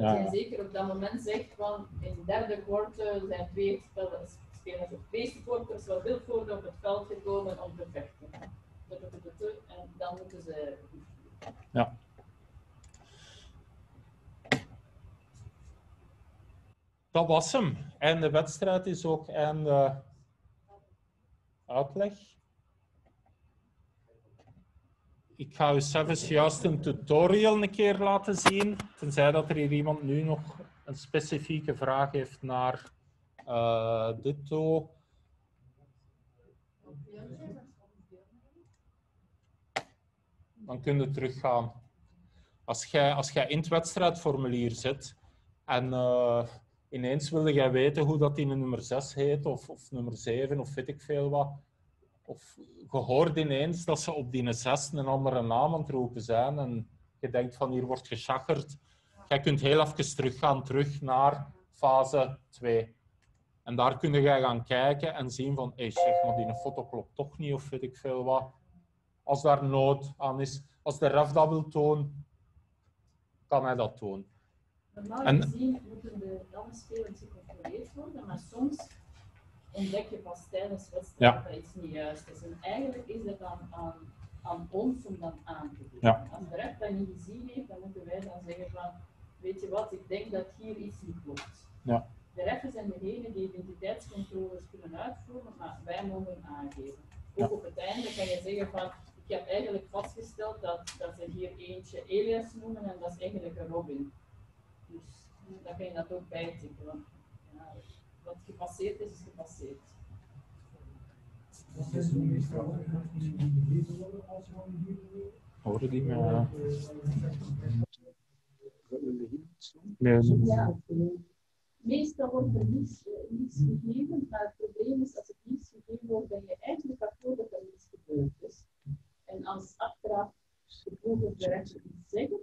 Dat zeker op dat moment zegt van in het derde kwart zijn twee spelers, spelers of twee supporters van Wilford op het veld gekomen om te vechten. En dan moeten ze. Ja. Dat was hem. En de wedstrijd is ook einde uitleg. Ik ga u zelfs juist een tutorial een keer laten zien, tenzij dat er hier iemand nu nog een specifieke vraag heeft naar eh dit. toe. dan kun je teruggaan. Als jij, als jij in het wedstrijdformulier zit en eh, ineens wilde jij weten hoe dat een nummer 6 heet, of, of nummer 7, of weet ik veel wat, of je hoort ineens dat ze op die 6 een andere naam aan het roepen zijn en je denkt van hier wordt geschakkerd. Jij kunt heel even teruggaan terug naar fase 2. En daar kun je gaan kijken en zien van, hey, zeg maar, die foto klopt toch niet, of weet ik veel wat als daar nood aan is. Als de ref dat wil tonen, kan hij dat doen. Normaal En- gezien moeten de dammespelers gecontroleerd worden, maar soms ontdek je pas tijdens Ja. dat iets niet juist is. En eigenlijk is het dan aan, aan ons om dat aan te doen. Als de ref dat niet gezien heeft, dan moeten wij dan zeggen van, weet je wat, ik denk dat hier iets niet klopt. Ja. De reffen zijn degene die identiteitscontroles kunnen uitvoeren, maar wij mogen aangeven. Ja. Ook op het einde kan je zeggen van, ik heb eigenlijk vastgesteld dat, dat ze hier eentje Elias noemen en dat is eigenlijk een Robin. Dus dan kan je dat ook bijtikken. Want, ja, wat gepasseerd is, is gepasseerd. Dat die gegeven worden als. Horen die me? Ja. Meestal wordt er niets, eh, niets gegeven, maar het probleem is als het niets gegeven wordt, ben je eigenlijk akkoord dat er niets gebeurd is. En als achteraf de of de rechter iets zeggen,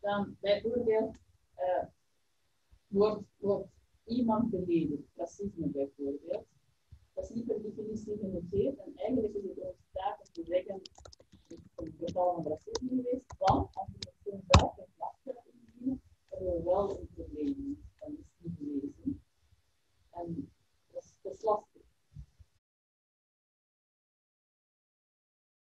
dan bijvoorbeeld eh, wordt, wordt iemand beledigt, racisme bijvoorbeeld, dat is niet per definitie genoteerd. En eigenlijk is het onze taak om te zeggen, het is een geval van racisme geweest, want als je persoon zelf een klacht gaat indienen, hebben we wel een probleem. dan is niet gelezen. En dat is, dat is lastig.